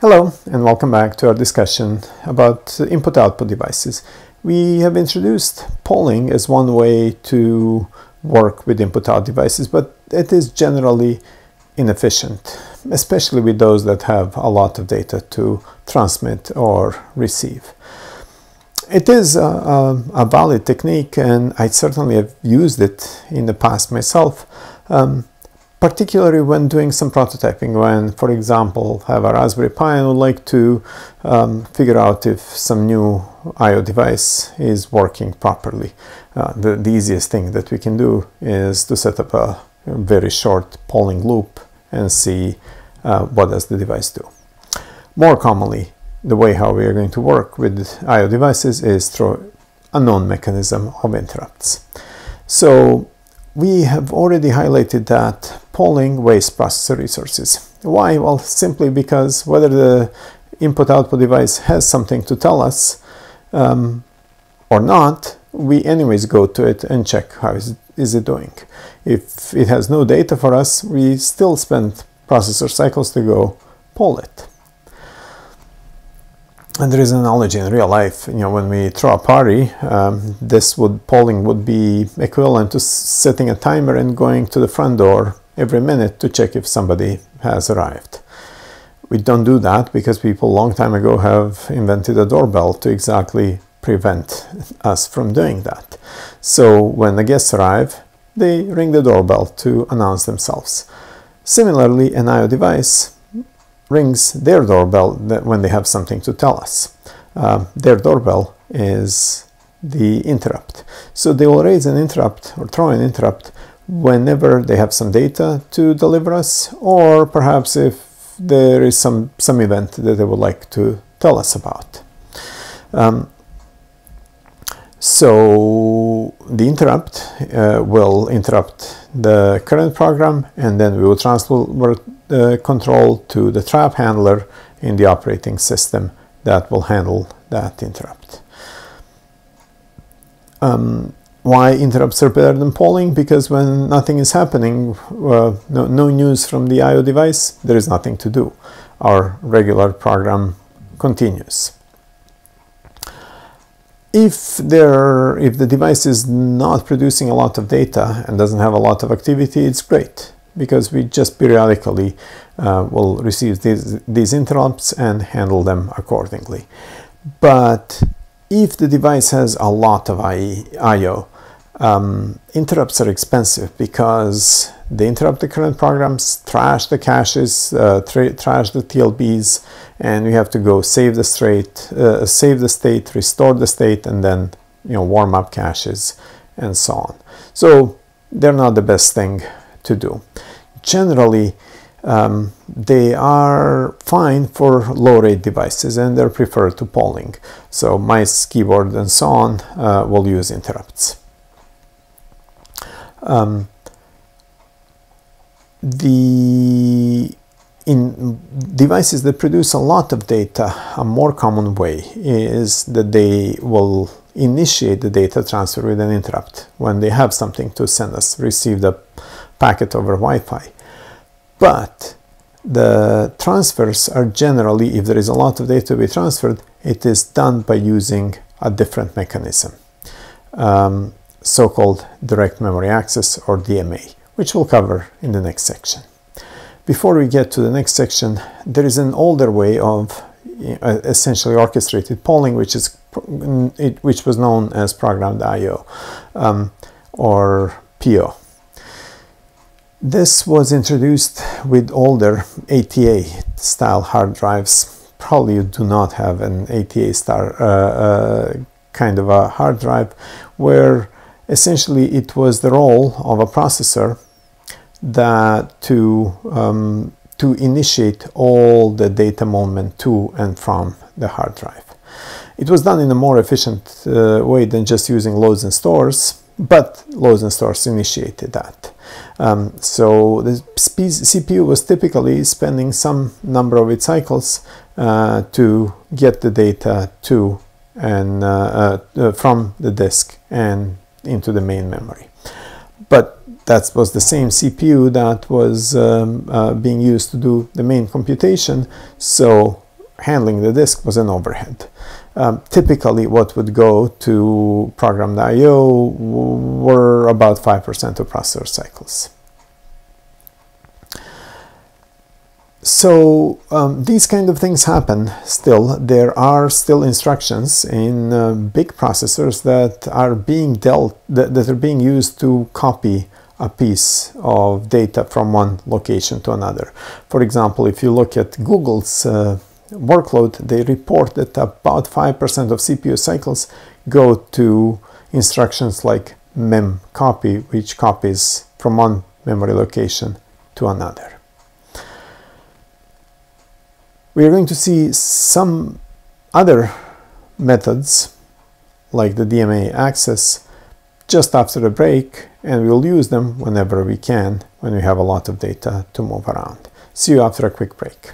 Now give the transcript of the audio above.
Hello and welcome back to our discussion about input-output devices. We have introduced polling as one way to work with input-out devices, but it is generally inefficient, especially with those that have a lot of data to transmit or receive. It is a, a, a valid technique and I certainly have used it in the past myself. Um, particularly when doing some prototyping, when, for example, have a Raspberry Pi and would like to um, figure out if some new I.O. device is working properly. Uh, the, the, easiest thing that we can do is to set up a very short polling loop and see uh, what does the device do. More commonly, the way how we are going to work with I.O. devices is through a known mechanism of interrupts. So we have already highlighted that polling wastes processor resources. Why? Well, simply because whether the input-output device has something to tell us um, or not, we anyways go to it and check how is it, is it doing. If it has no data for us, we still spend processor cycles to go poll it. And there is an analogy in real life. You know, when we throw a party, um, this would polling would be equivalent to setting a timer and going to the front door every minute to check if somebody has arrived. We don't do that because people long time ago have invented a doorbell to exactly prevent us from doing that. So when the guests arrive, they ring the doorbell to announce themselves. Similarly, an I.O. device rings their doorbell when they have something to tell us. Uh, their doorbell is the interrupt. So they will raise an interrupt or throw an interrupt whenever they have some data to deliver us, or perhaps if there is some, some event that they would like to tell us about. Um, so the interrupt uh, will interrupt the current program and then we will transfer the control to the trap handler in the operating system that will handle that interrupt. Um, why interrupts are better than polling? Because when nothing is happening, uh, no, no news from the I.O. device, there is nothing to do. Our regular program continues. If there, if the device is not producing a lot of data and doesn't have a lot of activity, it's great because we just periodically uh, will receive these, these interrupts and handle them accordingly. But if the device has a lot of I.O., um, interrupts are expensive because they interrupt the current programs, trash the caches, uh, trash the TLBs, and we have to go save the state, uh, save the state, restore the state, and then you know warm up caches and so on. So they're not the best thing to do. Generally, um, they are fine for low rate devices and they're preferred to polling. So mice, keyboard, and so on uh, will use interrupts. Um, the in devices that produce a lot of data, a more common way is that they will initiate the data transfer with an interrupt when they have something to send us, receive the packet over Wi-Fi. But the transfers are generally, if there is a lot of data to be transferred, it is done by using a different mechanism. Um, so-called direct memory access or DMA, which we'll cover in the next section. Before we get to the next section, there is an older way of uh, essentially orchestrated polling, which is which was known as programmed I/O um, or PO. This was introduced with older ATA style hard drives. Probably you do not have an ATA style uh, uh, kind of a hard drive where essentially it was the role of a processor that to um, to initiate all the data movement to and from the hard drive. It was done in a more efficient uh, way than just using loads and stores, but loads and stores initiated that. Um, so the CPU was typically spending some number of its cycles uh, to get the data to and uh, uh from the disk and into the main memory. But that was the same CPU that was um, uh, being used to do the main computation, so handling the disk was an overhead. Um, typically, what would go to programmed I/O were about 5% of processor cycles. So um, these kind of things happen still. There are still instructions in uh, big processors that are being dealt that, that, are being used to copy a piece of data from one location to another. For example, if you look at Google's uh, workload, they report that about 5% of CPU cycles go to instructions like mem copy, which copies from one memory location to another. We are going to see some other methods like the DMA access just after the break and we'll use them whenever we can when we have a lot of data to move around. See you after a quick break.